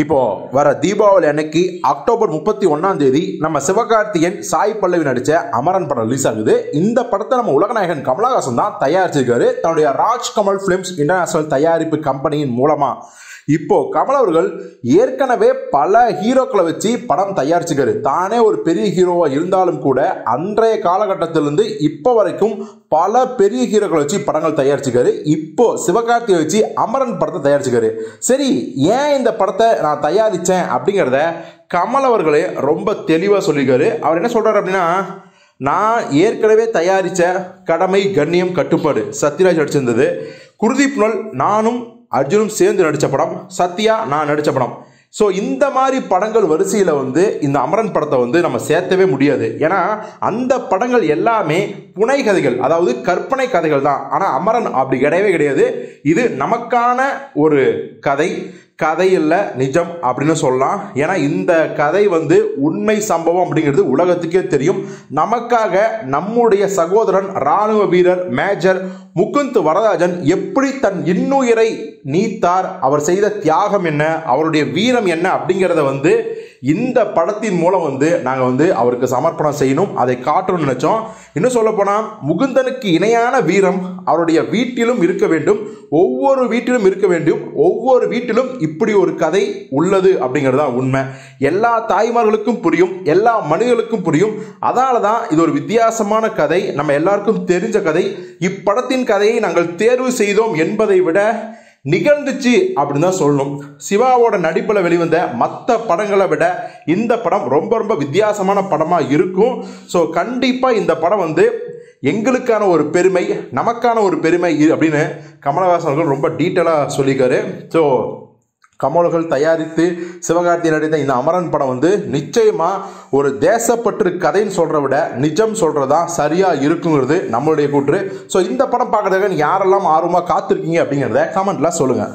இப்போ வர தீபாவளி அன்னைக்கு அக்டோபர் முப்பத்தி ஒன்னாம் தேதி நம்ம சிவகார்த்திகேயன் சாய் பல்லவி நடிச்ச அமரன் படம் ரிலீஸ் ஆகுது. இந்த படத்தை நம்ம உலகநாயகன் கமலஹாசன் தான் தயாரிச்சிருக்காரு. தன்னுடைய ராஜ் கமல் பிலிம்ஸ் இன்டர்நேஷனல் தயாரிப்பு கம்பெனியின் மூலமா. இப்போ கமல் அவர்கள் ஏற்கனவே பல ஹீரோக்களை வச்சு படம் தயாரிச்சுக்காரு தானே ஒரு பெரிய ஹீரோவா இருந்தாலும் கூட அன்றைய காலகட்டத்திலிருந்து இப்போ வரைக்கும் பல பெரிய ஹீரோக்களை வச்சு படங்கள் தயாரிச்சுக்காரு இப்போ சிவகார்த்தியை வச்சு அமரன் படத்தை தயாரிச்சுக்காரு சரி ஏன் இந்த படத்தை நான் தயாரிச்சேன் அப்படிங்கிறத கமல் அவர்களே ரொம்ப தெளிவாக சொல்லியிருக்காரு. அவர் என்ன சொல்றாரு அப்படின்னா நான் ஏற்கனவே தயாரித்த கடமை கண்ணியம் கட்டுப்பாடு சத்யராஜ் நடிச்சிருந்தது. குருதீப் புனல் நானும் அர்ஜுனும் சேர்ந்து நடித்த படம் சத்யா நான் நடித்த படம். ஸோ இந்த மாதிரி படங்கள் வரிசையில் வந்து இந்த அமரன் படத்தை வந்து நம்ம சேர்த்தவே முடியாது. ஏன்னா அந்த படங்கள் எல்லாமே புனை கதைகள். அதாவது கற்பனை கதைகள் தான். ஆனால் அமரன் அப்படி கிடையவே கிடையாது. இது நமக்கான ஒரு கதை. கதை இல்லை நிஜம் அப்படின்னு சொல்லலாம். ஏன்னா இந்த கதை வந்து உண்மை சம்பவம் அப்படிங்கிறது உலகத்துக்கே தெரியும். நமக்காக நம்முடைய சகோதரன் ராணுவ வீரர் மேஜர் முகுந்த் வரராஜன் எப்படி தன் இன்னுயிரை நீத்தார் அவர் செய்த தியாகம் என்ன அவருடைய வீரம் என்ன அப்படிங்கிறத வந்து இந்த படத்தின் மூலம் வந்து நாங்கள் வந்து அவருக்கு சமர்ப்பணம் செய்யணும். அதை காட்டணும்னு நினைச்சோம். இன்னும் சொல்ல போனால் முகுந்தனுக்கு இணையான வீரம் அவருடைய வீட்டிலும் இருக்க வேண்டும். ஒவ்வொரு வீட்டிலும் இருக்க வேண்டும். ஒவ்வொரு வீட்டிலும் இப்படி ஒரு கதை உள்ளது அப்படிங்கிறது தான் உண்மை. எல்லா தாய்மார்களுக்கும் புரியும் எல்லா மனிதர்களுக்கும் புரியும். அதனால தான் இது ஒரு வித்தியாசமான கதை. நம்ம எல்லாருக்கும் தெரிஞ்ச கதை. இப்படத்தின் கதையை நாங்கள் தேர்வு செய்தோம் என்பதை விட நிகழ்ந்துச்சு அப்படின்னு தான் சொல்லணும். சிவாவோட நடிப்பில் வெளிவந்த மற்ற படங்களை விட இந்த படம் ரொம்ப ரொம்ப வித்தியாசமான படமாக இருக்கும். ஸோ கண்டிப்பாக இந்த படம் வந்து எங்களுக்கான ஒரு பெருமை நமக்கான ஒரு பெருமை அப்படின்னு கமலஹாசன் அவர்கள் ரொம்ப டீட்டெயிலாக சொல்லியிருக்காரு. ஸோ கமல்கள் தயாரித்து சிவகார்த்தி நடித்த இந்த அமரன் படம் வந்து நிச்சயமாக ஒரு தேசப்பற்று கதைன்னு சொல்கிறத விட நிஜம் சொல்றதா சரியாக இருக்குங்கிறது நம்மளுடைய கூற்று. ஸோ இந்த படம் பார்க்குறதுக்கு யாரெல்லாம் ஆர்வமாக காத்திருக்கீங்க அப்படிங்கிறத கமெண்ட்ல சொல்லுங்கள்